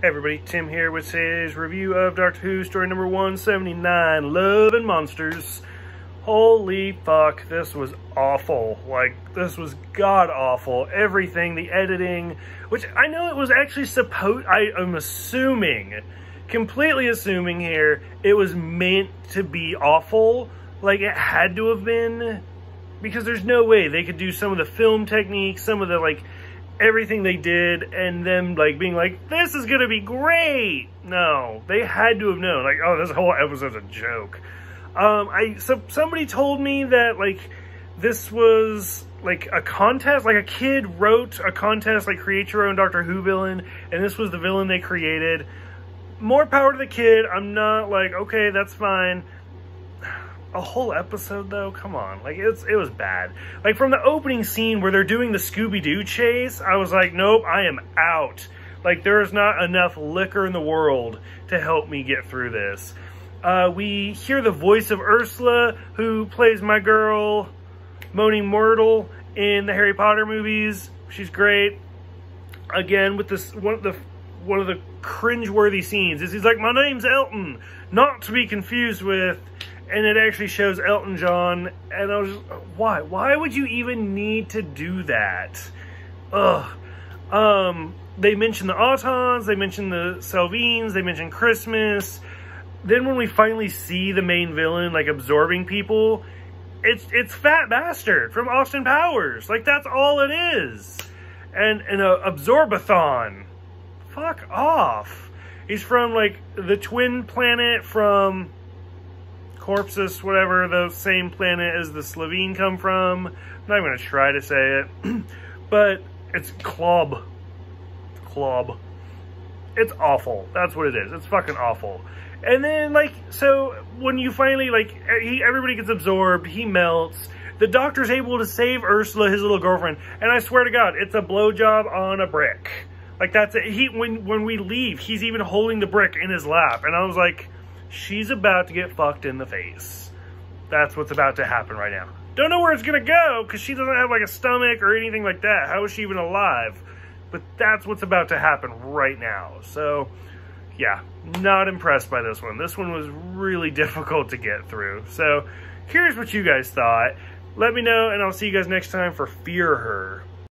Hey everybody, Tim here with his review of Doctor Who story number 179, Love and Monsters. Holy fuck, this was awful. Like, this was god awful. Everything, the editing, which I know it was actually supposed, I am assuming, completely assuming here, it was meant to be awful. Like, it had to have been, because there's no way they could do some of the film techniques, some of the, like, everything they did and them like being like, this is gonna be great. No, they had to have known like, oh, this whole episode's a joke. Um, I so somebody told me that like this was like a contest, like a kid wrote a contest, like create your own Doctor Who villain, and this was the villain they created. More power to the kid. I'm not like, okay, that's fine a whole episode though? Come on. Like it's it was bad. Like from the opening scene where they're doing the scooby-doo chase i was like nope i am out. Like there is not enough liquor in the world to help me get through this. Uh, we hear the voice of ursula who plays my girl moaning myrtle in the harry potter movies. She's great. Again with this one of the one of the cringe-worthy scenes is he's like my name's elton not to be confused with and it actually shows Elton John, and I was just, why? Why would you even need to do that? Ugh. Um, they mentioned the Autons, they mentioned the Salvines, they mentioned Christmas. Then when we finally see the main villain, like, absorbing people, it's it's Fat Bastard from Austin Powers. Like, that's all it is. And, and a Absorbathon. Fuck off. He's from, like, the twin planet from Corpses, whatever the same planet as the Slitheen come from. I'm not even to try to say it. but it's Clom. Clom. It's awful. That's what it is. It's fucking awful. And then, like, so when you finally, like, he, everybody gets absorbed, he melts. The doctor's able to save Ursula, his little girlfriend. And I swear to God, it's a blowjob on a brick. Like, that's it. He, when, when we leave, he's even holding the brick in his lap. And I was like, she's about to get fucked in the face. That's what's about to happen right now. Don't know where it's gonna go because she doesn't have like a stomach or anything like that. How is she even alive? But that's what's about to happen right now. So, yeah, not impressed by this one. This one was really difficult to get through. So, here's what you guys thought. Let me know, and I'll see you guys next time for Fear Her.